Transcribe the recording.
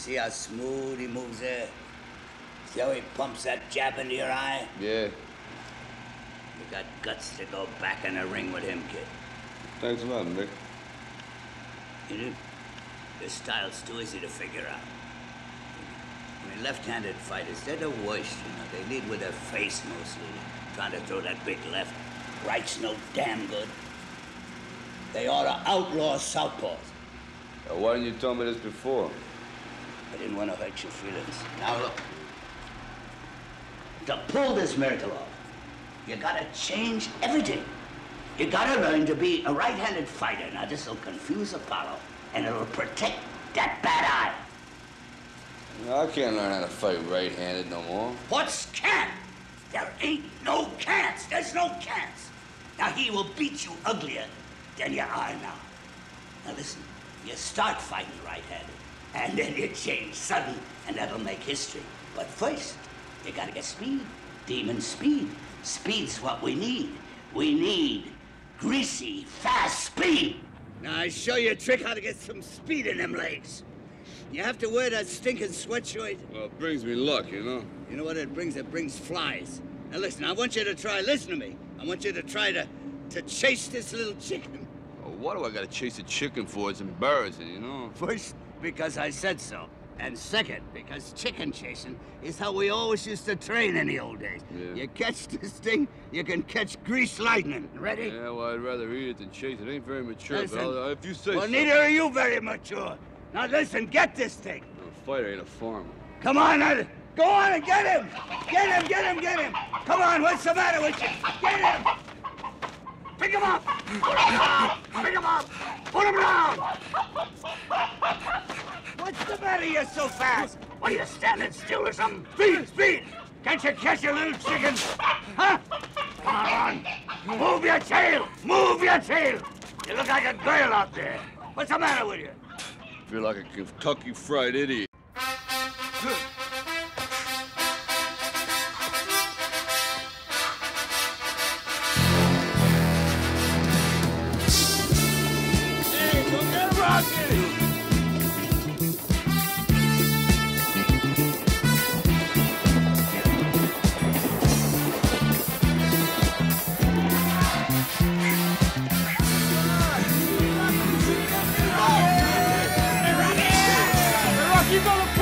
See how smooth he moves there? See how he pumps that jab into your eye? Yeah. You got guts to go back in the ring with him, kid. Thanks a lot, Mick. You know, Your style's too easy to figure out. I mean, left-handed fighters, they're the worst, you know. They lead with their face mostly, trying to throw that big left. Right's no damn good. They ought to outlaw southpaws. Uh, why didn't you tell me this before? I didn't want to hurt your feelings. Now look. To pull this miracle off, you gotta change everything. You gotta learn to be a right-handed fighter. Now this'll confuse Apollo, and it'll protect that bad eye. No, I can't learn how to fight right-handed no more. What's can't? There ain't no can'ts. There's no can'ts. Now he will beat you uglier than you are now. Now listen, you start fighting right-handed, and then you change sudden, and that'll make history. But first, you gotta get speed. Demon speed. Speed's what we need. We need greasy, fast speed. Now I show you a trick how to get some speed in them legs. You have to wear that stinking sweatshirt. Well, it brings me luck, you know. You know what it brings? It brings flies. Now listen, I want you to try, listen to me. I want you to try to, to chase this little chicken. Well, what do I gotta chase a chicken for? It's embarrassing, you know? First, because I said so. And second, because chicken chasing is how we always used to train in the old days. Yeah. You catch this thing, you can catch grease lightning. Ready? Yeah, well, I'd rather eat it than chase it. It Ain't very mature, Listen. but I'll, uh, if you say Well, so. neither are you very mature. Now listen, get this thing. A fighter ain't a farmer. Come on, now, go on and get him. Get him, get him, get him. Come on, what's the matter with you? Get him. Pick him up. Put him down. Pick him up. Put him down. You're so fast. What are you standing still or something? Speed, speed. Can't you catch your little chicken? Huh? Come on. Move your tail. Move your tail. You look like a girl out there. What's the matter with you? Feel like a Kentucky Fried Idiot. gonna